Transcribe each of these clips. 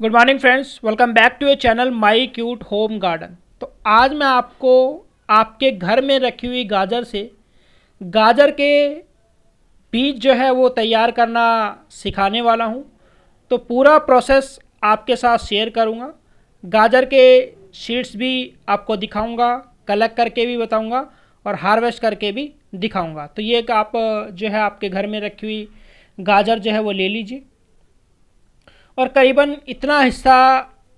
Good morning friends welcome back to a channel my cute home garden तो आज मैं आपको आपके घर में रखी हुई गाजर से गाजर के बीज जो है वो तैयार करना सिखाने वाला हूँ। तो पूरा प्रोसेस आपके साथ शेयर करूँगा। गाजर के सीड्स भी आपको दिखाऊँगा कलेक्ट करके भी बताऊँगा और हार्वेस्ट करके भी दिखाऊँगा। तो ये आप, जो है आपके घर में रखी हुई गाजर जो है वो ले लीजिए। और करीबन इतना हिस्सा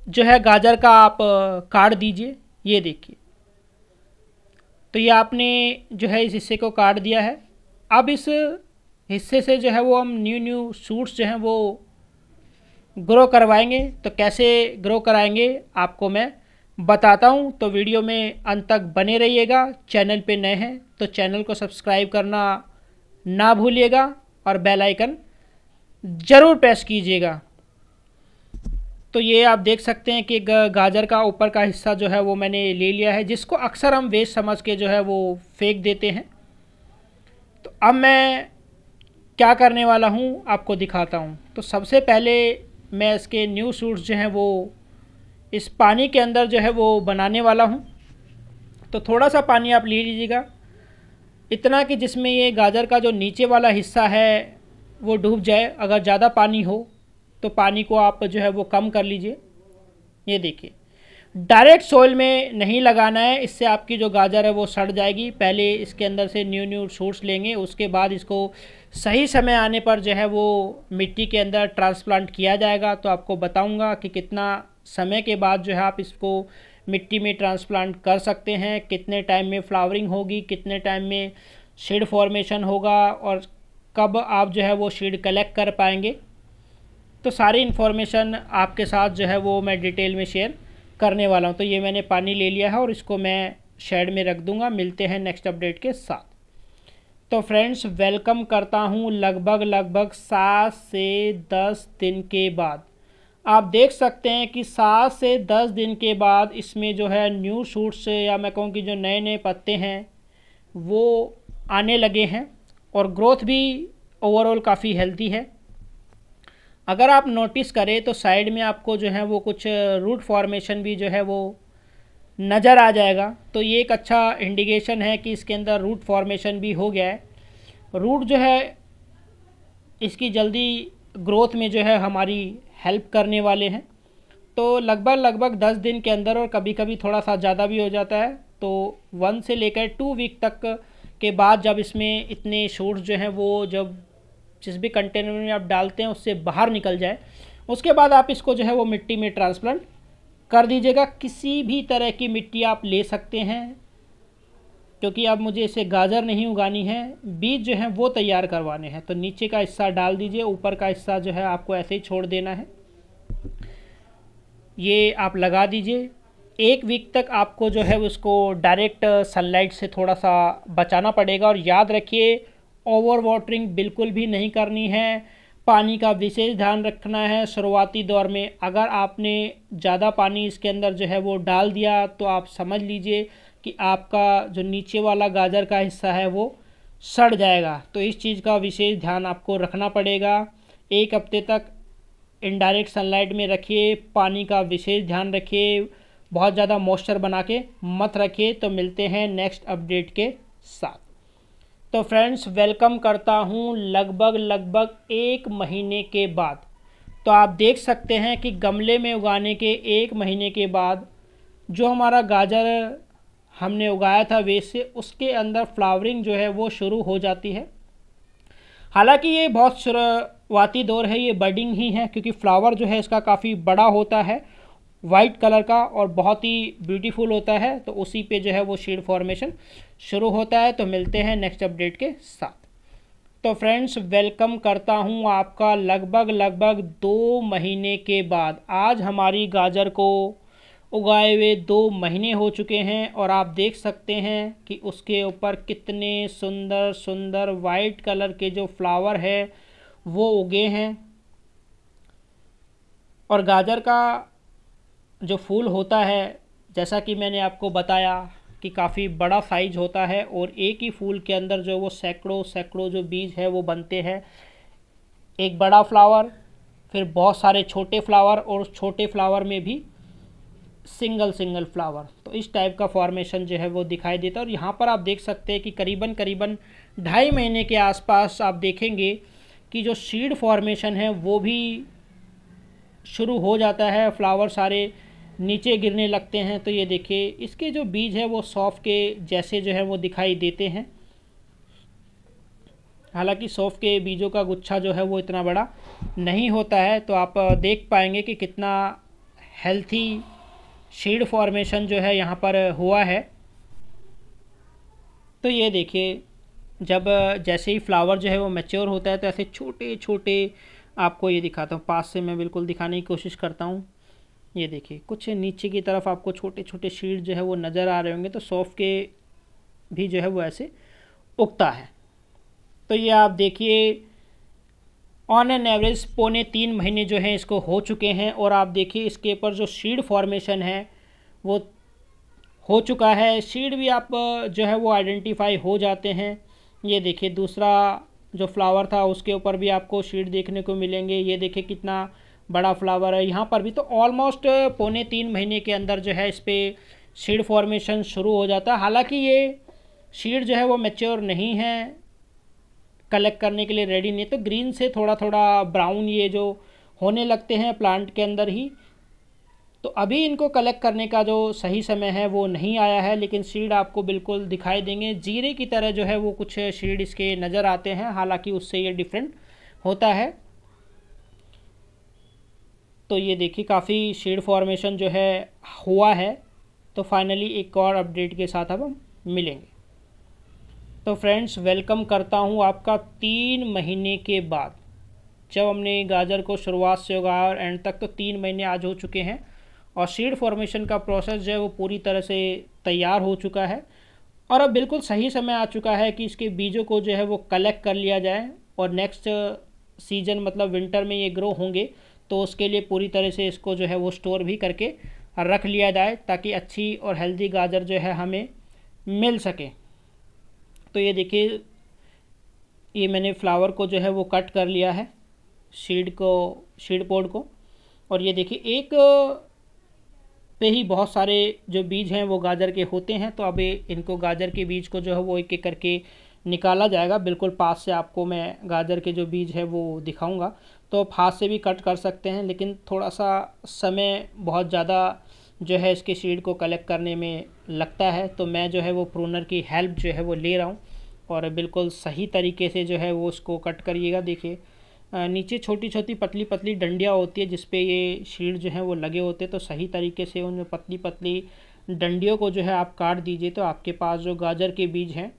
जो है गाजर का आप काट दीजिए, ये देखिए। तो ये आपने जो है इस हिस्से को काट दिया है। अब इस हिस्से से जो है वो हम न्यू न्यू सूट्स जो हैं वो ग्रो करवाएँगे। तो कैसे ग्रो कराएँगे आपको मैं बताता हूँ। तो वीडियो में अंत तक बने रहिएगा। चैनल पे नए हैं तो चैनल को सब्सक्राइब करना ना भूलिएगा और बेल आइकन ज़रूर प्रेस कीजिएगा। तो ये आप देख सकते हैं कि गाजर का ऊपर का हिस्सा जो है वो मैंने ले लिया है, जिसको अक्सर हम वेस्ट समझ के जो है वो फेंक देते हैं। तो अब मैं क्या करने वाला हूँ, आपको दिखाता हूँ। तो सबसे पहले मैं इसके न्यू सूट्स जो हैं वो इस पानी के अंदर जो है वो बनाने वाला हूँ। तो थोड़ा सा पानी आप ले लीजिएगा। इतना कि जिसमें ये गाजर का जो नीचे वाला हिस्सा है वो डूब जाए, अगर ज़्यादा पानी हो तो पानी को आप जो है वो कम कर लीजिए। ये देखिए डायरेक्ट सोइल में नहीं लगाना है, इससे आपकी जो गाजर है वो सड़ जाएगी। पहले इसके अंदर से न्यू न्यू सूट्स लेंगे, उसके बाद इसको सही समय आने पर जो है वो मिट्टी के अंदर ट्रांसप्लांट किया जाएगा। तो आपको बताऊँगा कि कितना समय के बाद जो है आप इसको मिट्टी में ट्रांसप्लांट कर सकते हैं, कितने टाइम में फ्लावरिंग होगी, कितने टाइम में शीड फॉर्मेशन होगा, और कब आप जो है वो शीड कलेक्ट कर पाएँगे। तो सारी इन्फॉर्मेशन आपके साथ जो है वो मैं डिटेल में शेयर करने वाला हूँ। तो ये मैंने पानी ले लिया है और इसको मैं शेड में रख दूँगा। मिलते हैं नेक्स्ट अपडेट के साथ। तो फ्रेंड्स वेलकम करता हूँ लगभग लगभग सात से दस दिन के बाद। आप देख सकते हैं कि सात से दस दिन के बाद इसमें जो है न्यू शूट्स या मैं कहूँ कि जो नए नए पत्ते हैं, वो आने लगे हैं और ग्रोथ भी ओवरऑल काफ़ी हेल्दी है। अगर आप नोटिस करें तो साइड में आपको जो है वो कुछ रूट फॉर्मेशन भी जो है वो नज़र आ जाएगा। तो ये एक अच्छा इंडिकेशन है कि इसके अंदर रूट फॉर्मेशन भी हो गया है। रूट जो है, इसकी जल्दी ग्रोथ में जो है हमारी हेल्प करने वाले हैं। तो लगभग लगभग दस दिन के अंदर और कभी कभी थोड़ा सा ज़्यादा भी हो जाता है। तो वन से लेकर टू वीक तक के बाद जब इसमें इतने शूट्स जो हैं वो जब जिस भी कंटेनर में आप डालते हैं, उससे बाहर निकल जाए। उसके बाद आप इसको जो है, वो मिट्टी में ट्रांसप्लांट कर दीजिएगा। किसी भी तरह की मिट्टी आप ले सकते हैं, क्योंकि अब मुझे इसे गाजर नहीं उगानी है। बीज जो है, वो तैयार करवाने हैं। तो नीचे का हिस्सा डाल दीजिए, ऊपर का हिस्सा जो है, आपको ऐसे ही छोड़ देना है। ये आप लगा दीजिए। एक वीक तक आपको जो है, उसको डायरेक्ट सनलाइट से थोड़ा सा बचाना पड़ेगा। और याद रखिए ओवर वाटरिंग बिल्कुल भी नहीं करनी है। पानी का विशेष ध्यान रखना है शुरुआती दौर में। अगर आपने ज़्यादा पानी इसके अंदर जो है वो डाल दिया तो आप समझ लीजिए कि आपका जो नीचे वाला गाजर का हिस्सा है वो सड़ जाएगा। तो इस चीज़ का विशेष ध्यान आपको रखना पड़ेगा। एक हफ़्ते तक इनडायरेक्ट सनलाइट में रखिए, पानी का विशेष ध्यान रखिए, बहुत ज़्यादा मॉइस्चर बना के मत रखिए। तो मिलते हैं नेक्स्ट अपडेट के साथ। तो फ्रेंड्स वेलकम करता हूँ लगभग लगभग एक महीने के बाद। तो आप देख सकते हैं कि गमले में उगाने के एक महीने के बाद जो हमारा गाजर हमने उगाया था वेस्ट से, उसके अंदर फ्लावरिंग जो है वो शुरू हो जाती है। हालाँकि ये बहुत शुरुआती दौर है, ये बडिंग ही है, क्योंकि फ्लावर जो है इसका काफ़ी बड़ा होता है वाइट कलर का और बहुत ही ब्यूटीफुल होता है तो उसी पे जो है वो शेड फॉर्मेशन शुरू होता है तो मिलते हैं नेक्स्ट अपडेट के साथ। तो फ्रेंड्स वेलकम करता हूँ आपका लगभग लगभग दो महीने के बाद। आज हमारी गाजर को उगाए हुए दो महीने हो चुके हैं और आप देख सकते हैं कि उसके ऊपर कितने सुंदर सुंदर वाइट कलर के जो फ्लावर है, वो उगे हैं। और गाजर का जो फूल होता है, जैसा कि मैंने आपको बताया कि काफ़ी बड़ा साइज़ होता है और एक ही फूल के अंदर जो वो सैकड़ों सैकड़ों जो बीज है वो बनते हैं। एक बड़ा फ्लावर फिर बहुत सारे छोटे फ्लावर और छोटे फ्लावर में भी सिंगल सिंगल फ्लावर तो इस टाइप का फॉर्मेशन जो है वो दिखाई देता है और यहाँ पर आप देख सकते हैं कि करीबन करीबन ढाई महीने के आसपास आप देखेंगे कि जो सीड फॉर्मेशन है वो भी शुरू हो जाता है। फ्लावर सारे नीचे गिरने लगते हैं तो ये देखिए, इसके जो बीज है, वो सौफ के जैसे जो है, वो दिखाई देते हैं। हालाँकि सौफ के बीजों का गुच्छा जो है, वो इतना बड़ा नहीं होता है तो आप देख पाएँगे कि कितना हेल्थी शीड फॉर्मेशन जो है, यहाँ पर हुआ है। तो ये देखिए, जब जैसे ही फ्लावर जो है, वो मैच्योर होता है तो ऐसे छोटे छोटे आपको ये दिखाता हूँ, पास से मैं बिल्कुल दिखाने की कोशिश करता हूँ। ये देखिए, कुछ नीचे की तरफ़ आपको छोटे छोटे शीड जो है वो नज़र आ रहे होंगे तो सॉफ्ट के भी जो है वो ऐसे उगता है। तो ये आप देखिए ऑन एन एवरेज पौने तीन महीने जो हैं इसको हो चुके हैं और आप देखिए इसके ऊपर जो सीड फॉर्मेशन है, वो हो चुका है। सीड भी आप जो है वो आइडेंटिफाई हो जाते हैं। ये देखिए, दूसरा जो फ्लावर था उसके ऊपर भी आपको शीड देखने को मिलेंगे। ये देखिए कितना बड़ा फ्लावर है। यहाँ पर भी तो ऑलमोस्ट पौने तीन महीने के अंदर जो है इस पर सीड फॉर्मेशन शुरू हो जाता है। हालाँकि ये सीड जो है वो मेच्योर नहीं है। कलेक्ट करने के लिए रेडी नहीं तो ग्रीन से थोड़ा थोड़ा ब्राउन ये जो होने लगते हैं प्लांट के अंदर ही। तो अभी इनको कलेक्ट करने का जो सही समय है वो नहीं आया है, लेकिन सीड आपको बिल्कुल दिखाई देंगे। जीरे की तरह जो है वो कुछ सीड इसके नज़र आते हैं। हालाँकि उससे ये डिफरेंट होता है। तो ये देखिए, काफ़ी शेड फॉर्मेशन जो है, हुआ है। तो फाइनली एक और अपडेट के साथ अब हम मिलेंगे। तो फ्रेंड्स वेलकम करता हूँ आपका तीन महीने के बाद। जब हमने गाजर को शुरुआत से उगाया और एंड तक तो तीन महीने आज हो चुके हैं और सीड फॉर्मेशन का प्रोसेस जो है, वो पूरी तरह से तैयार हो चुका है। और अब बिल्कुल सही समय आ चुका है कि इसके बीजों को जो है, वो कलेक्ट कर लिया जाए और नेक्स्ट सीज़न मतलब विंटर में ये ग्रो होंगे। तो उसके लिए पूरी तरह से इसको जो है वो स्टोर भी करके रख लिया जाए ताकि अच्छी और हेल्दी गाजर जो है हमें मिल सके। तो ये देखिए, ये मैंने फ्लावर को जो है वो कट कर लिया है शीड को शीड पोड को। और ये देखिए, एक पे ही बहुत सारे जो बीज हैं वो गाजर के होते हैं तो अभी इनको गाजर के बीज को जो है वो एक एक करके निकाला जाएगा। बिल्कुल पास से आपको मैं गाजर के जो बीज है वो दिखाऊँगा। तो आप हाथ से भी कट कर सकते हैं, लेकिन थोड़ा सा समय बहुत ज़्यादा जो है इसके सीड को कलेक्ट करने में लगता है। तो मैं जो है वो प्रूनर की हेल्प जो है वो ले रहा हूँ और बिल्कुल सही तरीके से जो है वो उसको कट करिएगा। देखिए नीचे छोटी छोटी पतली पतली डंडियाँ होती है जिस पे ये शीड जो है वो लगे होते हैं तो सही तरीके से उन पतली पतली डंडियों को जो है आप काट दीजिए तो आपके पास जो गाजर के बीज हैं,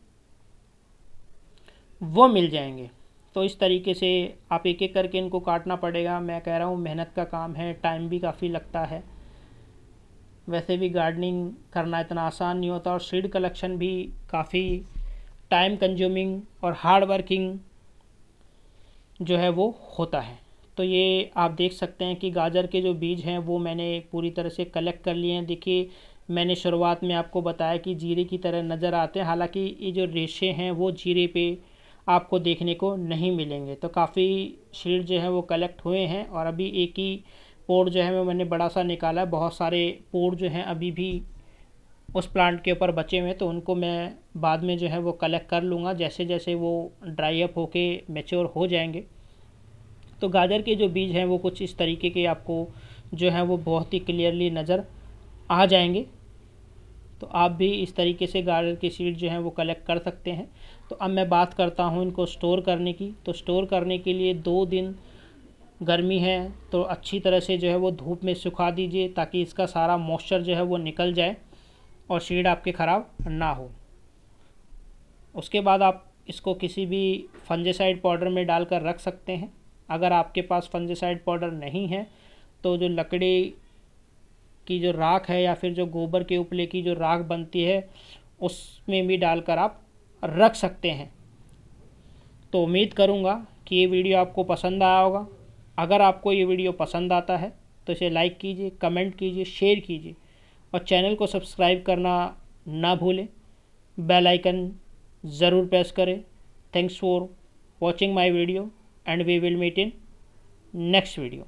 वो मिल जाएँगे। तो इस तरीके से आप एक एक करके इनको काटना पड़ेगा। मैं कह रहा हूँ, मेहनत का काम है, टाइम भी काफ़ी लगता है। वैसे भी गार्डनिंग करना इतना आसान नहीं होता और सीड कलेक्शन भी काफ़ी टाइम कंज्यूमिंग और हार्ड वर्किंग जो है वो होता है। तो ये आप देख सकते हैं कि गाजर के जो बीज हैं, वो मैंने पूरी तरह से कलेक्ट कर लिए हैं। देखिए, मैंने शुरुआत में आपको बताया कि जीरे की तरह नज़र आते हैं। हालाँकि ये जो रेशे हैं, वो जीरे पे आपको देखने को नहीं मिलेंगे। तो काफ़ी शीड जो है वो कलेक्ट हुए हैं और अभी एक ही पोर जो है वो मैंने बड़ा सा निकाला। बहुत सारे पोर जो हैं अभी भी उस प्लांट के ऊपर बचे हुए हैं तो उनको मैं बाद में जो है वो कलेक्ट कर लूँगा। जैसे जैसे वो ड्राई अप होके मेच्योर हो जाएँगे। तो गाजर के जो बीज हैं वो कुछ इस तरीके के आपको जो है वो बहुत ही क्लियरली नज़र आ जाएँगे। तो आप भी इस तरीके से गाजर के सीड जो हैं वो कलेक्ट कर सकते हैं। तो अब मैं बात करता हूँ इनको स्टोर करने की। तो स्टोर करने के लिए दो दिन गर्मी है तो अच्छी तरह से जो है वो धूप में सुखा दीजिए ताकि इसका सारा मॉइस्चर जो है वो निकल जाए और सीड आपके ख़राब ना हो। उसके बाद आप इसको किसी भी फंजेसाइड पाउडर में डालकर रख सकते हैं। अगर आपके पास फंजेसाइड पाउडर नहीं है तो जो लकड़ी की जो राख है या फिर जो गोबर के उपले की जो राख बनती है, उसमें भी डालकर आप रख सकते हैं। तो उम्मीद करूँगा कि ये वीडियो आपको पसंद आया होगा। अगर आपको ये वीडियो पसंद आता है तो इसे लाइक कीजिए, कमेंट कीजिए, शेयर कीजिए और चैनल को सब्सक्राइब करना ना भूलें। बेल आइकन ज़रूर प्रेस करें। Thanks for watching my video and we will meet in next video